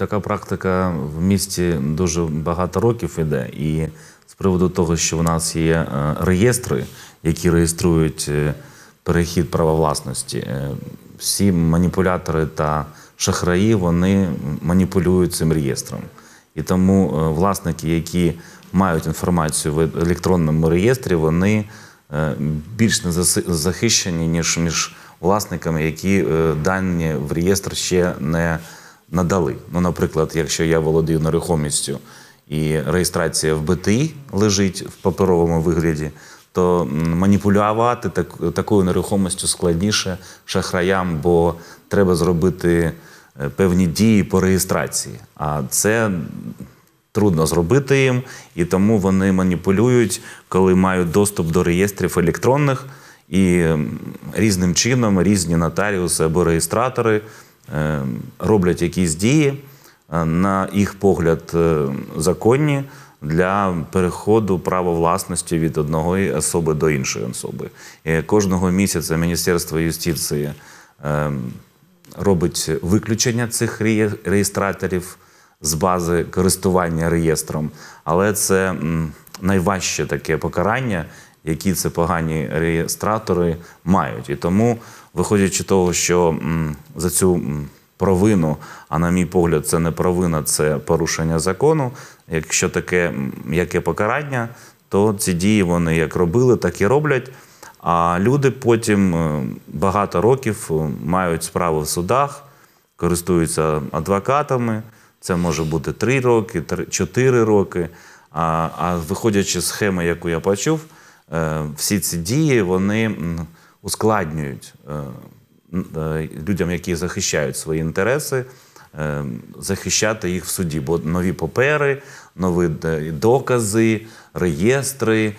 Така практика в місті дуже багато років іде. І з приводу того, що в нас є е, реєстри, які реєструють е, перехід права власності, е, всі маніпулятори та шахраї вони маніпулюють цим реєстром. І тому власники, які мають інформацію в електронному реєстрі, вони більш не захищені, ніж між власниками, які дані в реєстр ще не надали. Ну, наприклад, якщо я володію нерухомістю і реєстрація в БТІ лежить в паперовому вигляді, то маніпулювати так, такою нерухомістю складніше шахраям, бо треба зробити е, певні дії по реєстрації. А це трудно зробити їм, і тому вони маніпулюють, коли мають доступ до реєстрів електронних, і різним чином різні нотаріуси або реєстратори роблять якісь дії, е, на їх погляд, е, законні для переходу права власності від одної особи до іншої особи. І кожного місяця Міністерство юстиції е, робить виключення цих реєстраторів з бази користування реєстром, але це найважче таке покарання, які це погані реєстратори мають. І тому, виходячи того, що за цю провину, а на мій погляд, це не провина, це порушення закону. Якщо таке яке покарання, то ці дії вони як робили, так і роблять. А люди потім е, багато років е, мають справи в судах, користуються адвокатами. Це може бути 3 роки, 4 роки. А, а виходячи з схеми, яку я почув, всі ці дії вони ускладнюють е, е, людям, які захищають свої інтереси, е, захищати їх в суді, бо нові папери, нові докази, реєстри,